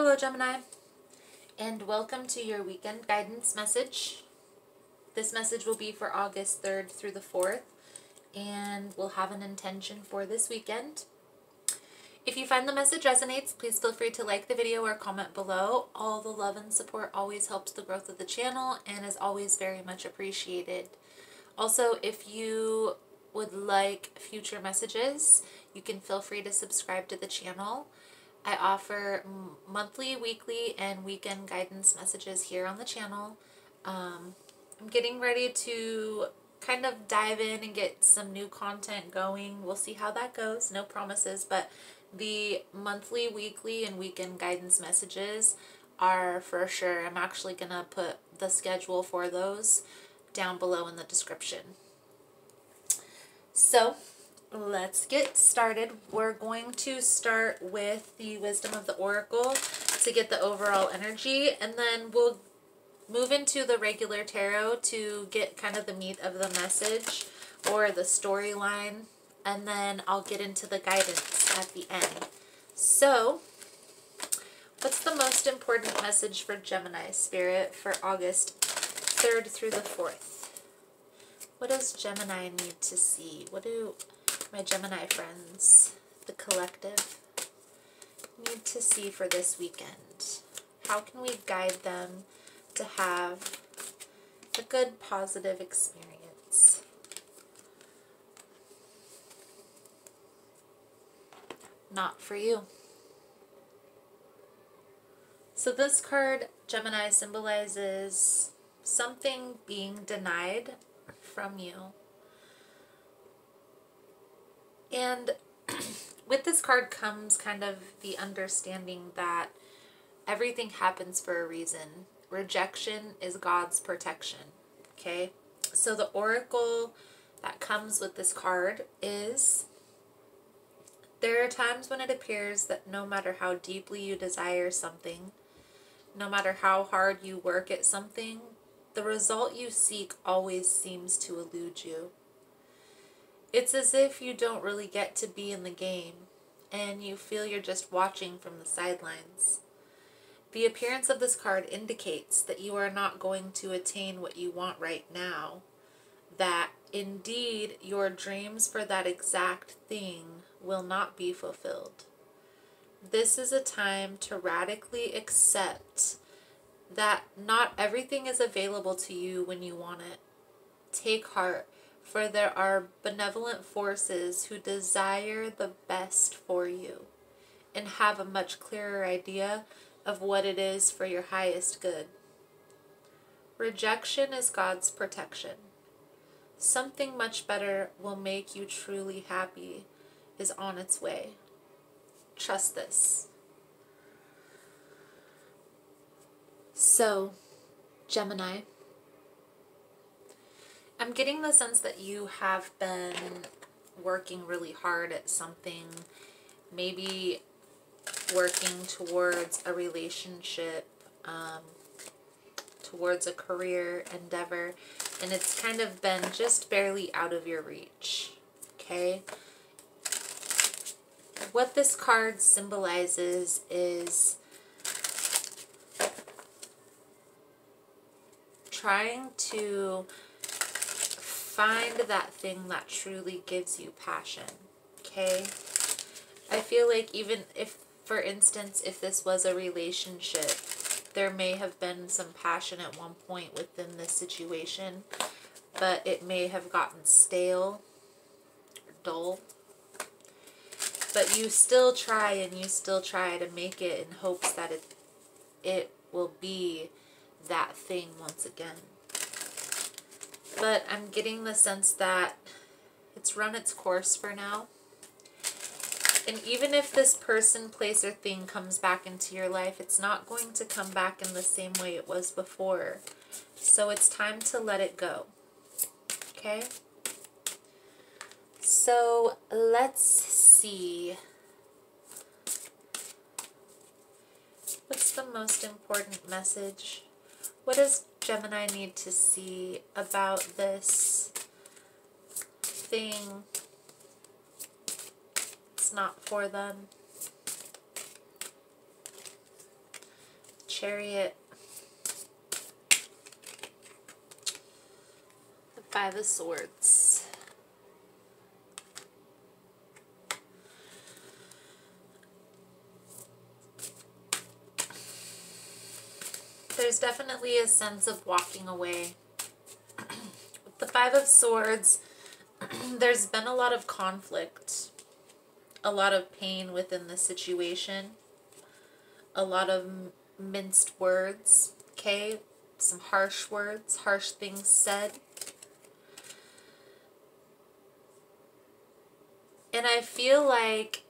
Hello, Gemini, and welcome to your weekend guidance message. This message will be for August 3rd through the 4th, and we'll have an intention for this weekend. If you find the message resonates, please feel free to like the video or comment below. All the love and support always helps the growth of the channel and is always very much appreciated. Also, if you would like future messages, you can feel free to subscribe to the channel. I offer monthly, weekly, and weekend guidance messages here on the channel. Um, I'm getting ready to kind of dive in and get some new content going. We'll see how that goes. No promises, but the monthly, weekly, and weekend guidance messages are for sure. I'm actually going to put the schedule for those down below in the description. So, let's get started. We're going to start with the Wisdom of the Oracle to get the overall energy, and then we'll move into the regular tarot to get kind of the meat of the message or the storyline, and then I'll get into the guidance at the end. So, what's the most important message for Gemini Spirit for August 3rd through the 4th? What does Gemini need to see? What do my Gemini friends, the collective, need to see for this weekend? How can we guide them to have a good, positive experience? Not for you. So this card, Gemini, symbolizes something being denied from you and with this card comes kind of the understanding that everything happens for a reason. Rejection is God's protection. Okay? So the oracle that comes with this card is there are times when it appears that no matter how deeply you desire something, no matter how hard you work at something, the result you seek always seems to elude you. It's as if you don't really get to be in the game and you feel you're just watching from the sidelines. The appearance of this card indicates that you are not going to attain what you want right now, that indeed your dreams for that exact thing will not be fulfilled. This is a time to radically accept that not everything is available to you when you want it. Take heart for there are benevolent forces who desire the best for you and have a much clearer idea of what it is for your highest good. Rejection is God's protection. Something much better will make you truly happy is on its way. Trust this. So, Gemini, I'm getting the sense that you have been working really hard at something, maybe working towards a relationship, um, towards a career endeavor, and it's kind of been just barely out of your reach, okay? What this card symbolizes is trying to find that thing that truly gives you passion, okay? I feel like even if, for instance, if this was a relationship, there may have been some passion at one point within this situation, but it may have gotten stale or dull. But you still try and you still try to make it in hopes that it, it will be that thing once again but I'm getting the sense that it's run its course for now. And even if this person, place, or thing comes back into your life, it's not going to come back in the same way it was before. So it's time to let it go. Okay? So let's see. What's the most important message? What does Gemini need to see about this thing? It's not for them. Chariot. The Five of Swords. There's definitely a sense of walking away. the Five of Swords, there's been a lot of conflict, a lot of pain within the situation, a lot of minced words, okay? Some harsh words, harsh things said. And I feel like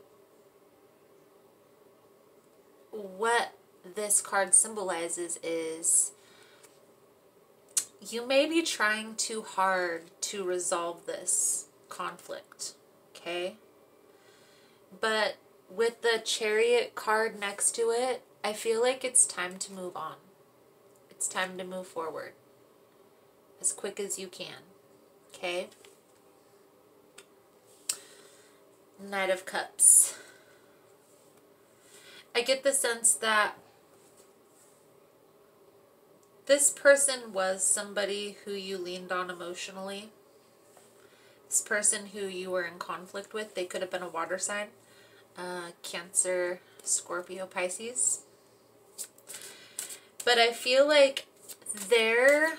what this card symbolizes is you may be trying too hard to resolve this conflict, okay? But with the chariot card next to it, I feel like it's time to move on. It's time to move forward as quick as you can, okay? Knight of Cups. I get the sense that this person was somebody who you leaned on emotionally. This person who you were in conflict with, they could have been a water sign. Uh, Cancer, Scorpio, Pisces. But I feel like their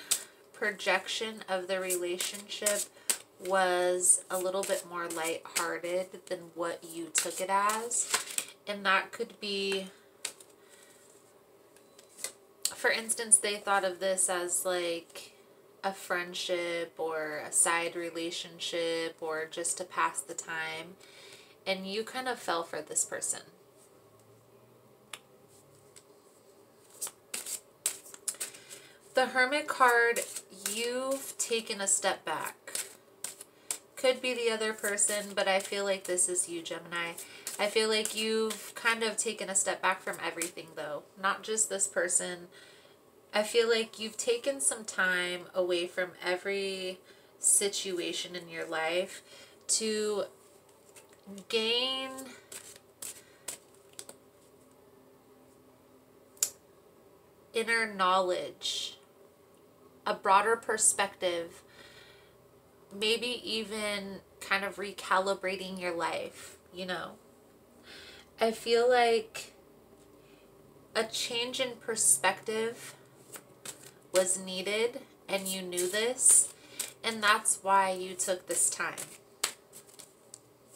projection of the relationship was a little bit more lighthearted than what you took it as. And that could be for instance, they thought of this as like a friendship or a side relationship or just to pass the time. And you kind of fell for this person. The Hermit card, you've taken a step back. Could be the other person, but I feel like this is you, Gemini. I feel like you've kind of taken a step back from everything, though. Not just this person, I feel like you've taken some time away from every situation in your life to gain inner knowledge, a broader perspective, maybe even kind of recalibrating your life, you know. I feel like a change in perspective was needed and you knew this and that's why you took this time.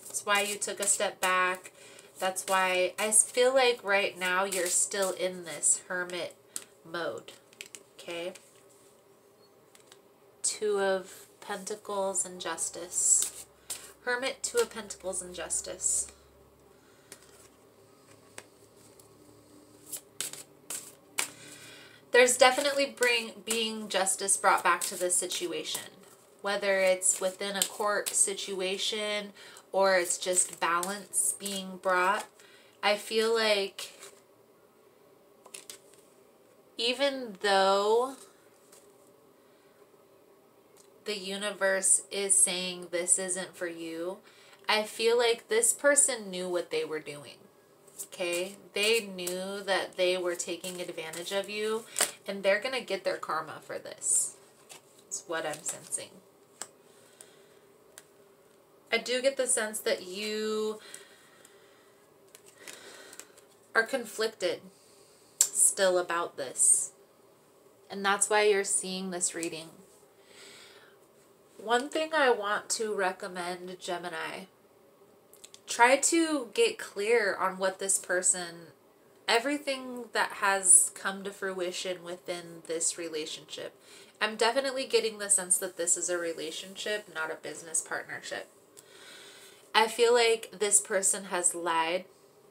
That's why you took a step back. That's why I feel like right now you're still in this hermit mode. Okay? Two of Pentacles and Justice. Hermit, Two of Pentacles and Justice. There's definitely bring being justice brought back to this situation. Whether it's within a court situation or it's just balance being brought i feel like even though the universe is saying this isn't for you i feel like this person knew what they were doing okay? They knew that they were taking advantage of you, and they're going to get their karma for this. It's what I'm sensing. I do get the sense that you are conflicted still about this. And that's why you're seeing this reading. One thing I want to recommend, Gemini, try to get clear on what this person everything that has come to fruition within this relationship. I'm definitely getting the sense that this is a relationship, not a business partnership. I feel like this person has lied,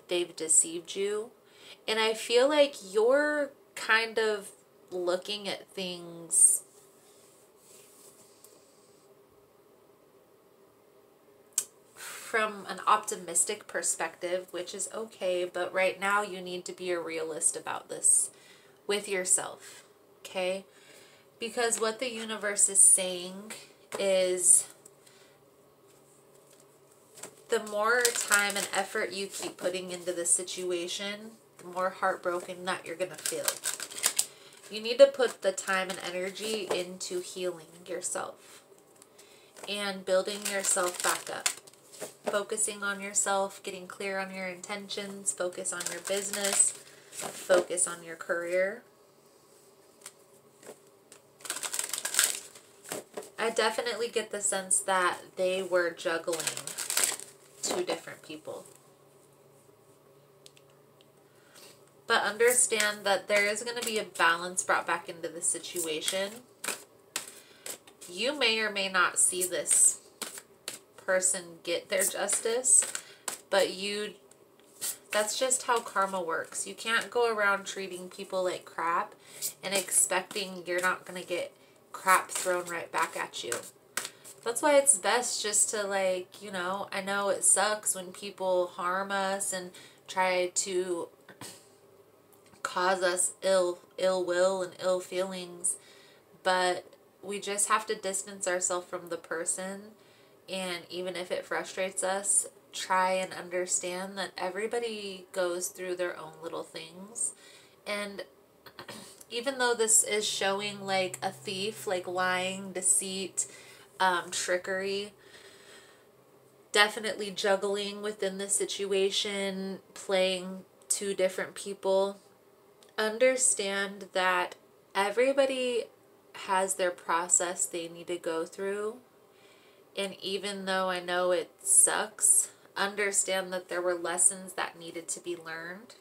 they've deceived you, and I feel like you're kind of looking at things from an optimistic perspective, which is okay, but right now you need to be a realist about this with yourself, okay? Because what the universe is saying is the more time and effort you keep putting into the situation, the more heartbroken that you're going to feel. You need to put the time and energy into healing yourself and building yourself back up. Focusing on yourself, getting clear on your intentions, focus on your business, focus on your career. I definitely get the sense that they were juggling two different people. But understand that there is going to be a balance brought back into the situation. You may or may not see this person get their justice, but you that's just how karma works. You can't go around treating people like crap and expecting you're not going to get crap thrown right back at you. That's why it's best just to like, you know, I know it sucks when people harm us and try to cause us ill ill will and ill feelings, but we just have to distance ourselves from the person and even if it frustrates us, try and understand that everybody goes through their own little things and even though this is showing like a thief, like lying, deceit, um, trickery, definitely juggling within the situation, playing two different people, understand that everybody has their process they need to go through. And even though I know it sucks, understand that there were lessons that needed to be learned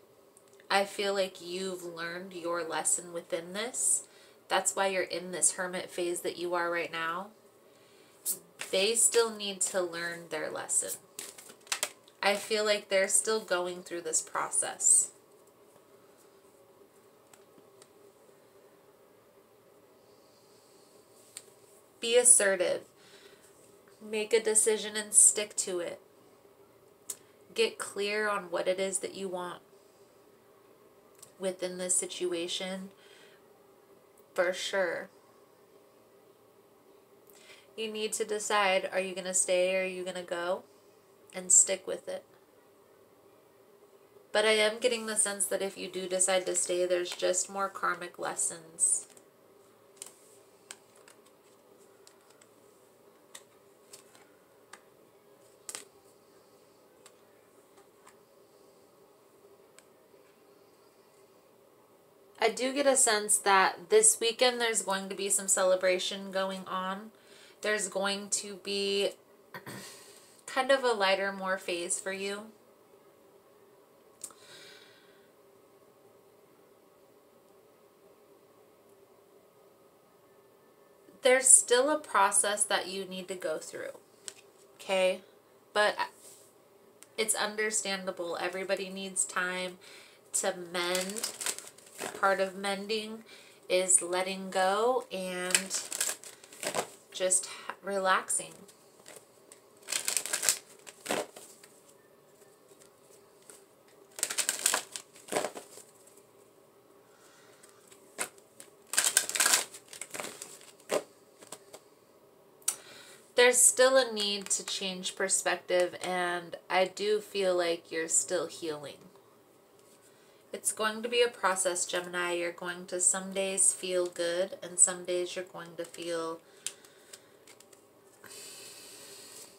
I feel like you've learned your lesson within this. That's why you're in this hermit phase that you are right now. They still need to learn their lesson. I feel like they're still going through this process. Be assertive. Make a decision and stick to it. Get clear on what it is that you want within this situation for sure. You need to decide are you going to stay or are you going to go and stick with it. But I am getting the sense that if you do decide to stay, there's just more karmic lessons I do get a sense that this weekend there's going to be some celebration going on. There's going to be kind of a lighter, more phase for you. There's still a process that you need to go through, okay? But it's understandable. Everybody needs time to mend part of mending is letting go and just relaxing. There's still a need to change perspective and I do feel like you're still healing. It's going to be a process, Gemini. You're going to some days feel good and some days you're going to feel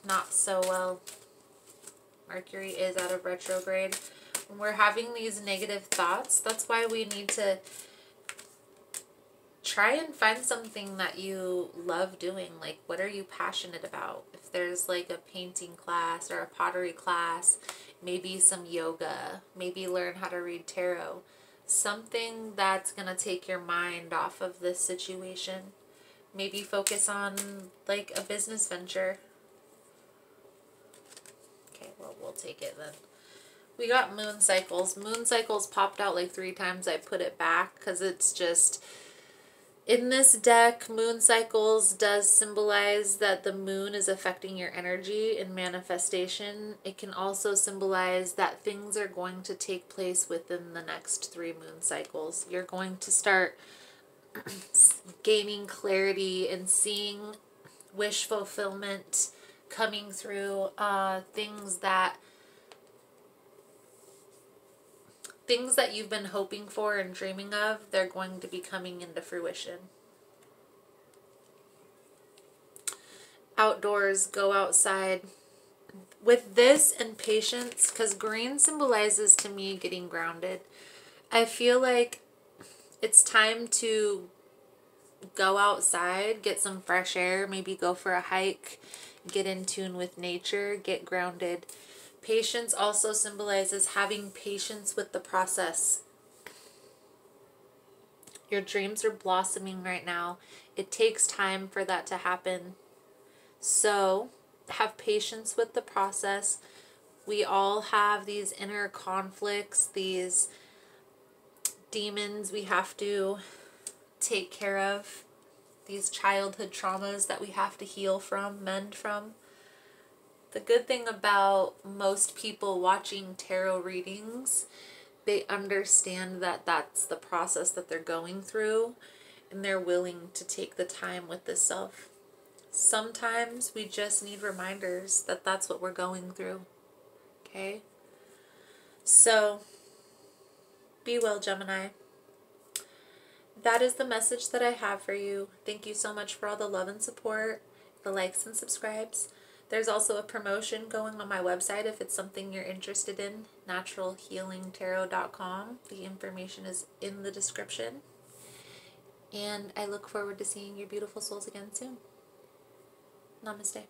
not so well. Mercury is out of retrograde. When we're having these negative thoughts, that's why we need to try and find something that you love doing. Like, what are you passionate about? If there's like a painting class or a pottery class, maybe some yoga, maybe learn how to read tarot. Something that's going to take your mind off of this situation. Maybe focus on like a business venture. Okay, well, we'll take it then. We got moon cycles. Moon cycles popped out like three times. I put it back because it's just in this deck, moon cycles does symbolize that the moon is affecting your energy in manifestation. It can also symbolize that things are going to take place within the next three moon cycles. You're going to start gaining clarity and seeing wish fulfillment coming through uh, things that things that you've been hoping for and dreaming of, they're going to be coming into fruition. Outdoors, go outside. With this and patience, because green symbolizes to me getting grounded, I feel like it's time to go outside, get some fresh air, maybe go for a hike, get in tune with nature, get grounded. Patience also symbolizes having patience with the process. Your dreams are blossoming right now. It takes time for that to happen. So, have patience with the process. We all have these inner conflicts, these demons we have to take care of, these childhood traumas that we have to heal from, mend from. The good thing about most people watching tarot readings, they understand that that's the process that they're going through and they're willing to take the time with the self. Sometimes we just need reminders that that's what we're going through. Okay? So, be well, Gemini. That is the message that I have for you. Thank you so much for all the love and support, the likes and subscribes. There's also a promotion going on my website if it's something you're interested in, naturalhealingtarot.com. The information is in the description. And I look forward to seeing your beautiful souls again soon. Namaste.